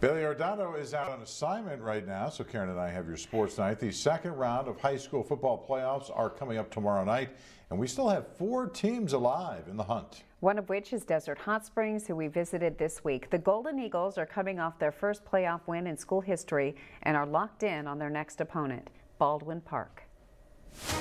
Billy Ardato is out on assignment right now, so Karen and I have your sports night. The second round of high school football playoffs are coming up tomorrow night, and we still have four teams alive in the hunt. One of which is Desert Hot Springs, who we visited this week. The Golden Eagles are coming off their first playoff win in school history and are locked in on their next opponent, Baldwin Park.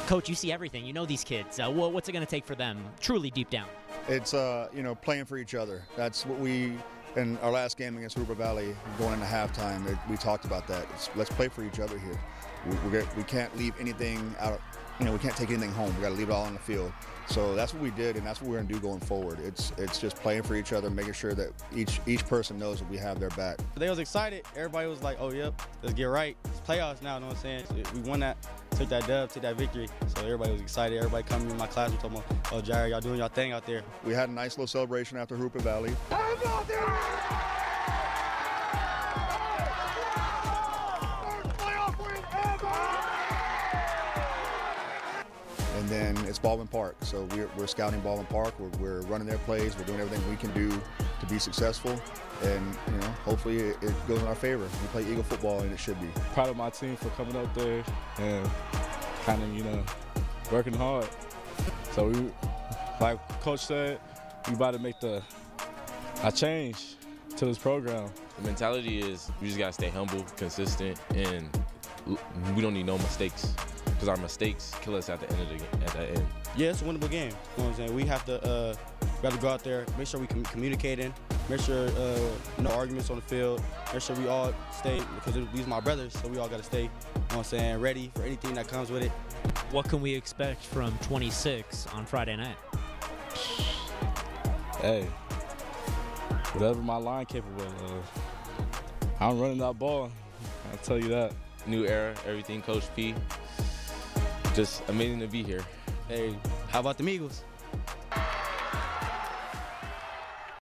Coach, you see everything. You know these kids. Uh, what's it going to take for them, truly deep down? It's uh, you know playing for each other. That's what we in our last game against Hooper Valley, going into halftime, it, we talked about that. It's, let's play for each other here. We, we, we can't leave anything out. You know, we can't take anything home. We got to leave it all on the field. So that's what we did, and that's what we're going to do going forward. It's it's just playing for each other, making sure that each each person knows that we have their back. They was excited. Everybody was like, "Oh, yep, let's get right. It's playoffs now." You know what I'm saying? We won that, took that dub, took that victory. So everybody was excited. Everybody coming in my class was talking about, "Oh, Jared, y'all doing y'all thing out there." We had a nice little celebration after Hooper Valley. And then it's Baldwin Park. So we're, we're scouting Baldwin Park. We're, we're, running their plays. We're doing everything we can do to be successful, and you know, hopefully it, it goes in our favor. We play Eagle football, and it should be. Proud of my team for coming out there and kind of you know working hard. So we, like Coach said, we about to make the a change to this program. The mentality is we just gotta stay humble, consistent, and we don't need no mistakes because our mistakes kill us at the end of the at the end. Yeah, it's a winnable game. You know what I'm saying? We have to uh, we got to go out there, make sure we can communicating, make sure uh, no arguments on the field, make sure we all stay because these are my brothers, so we all got to stay. You know what I'm saying? Ready for anything that comes with it. What can we expect from 26 on Friday night? Hey, whatever my line capable of. I'm running that ball. I'll tell you that. New era, everything, Coach P just amazing to be here. Hey, how about the Eagles?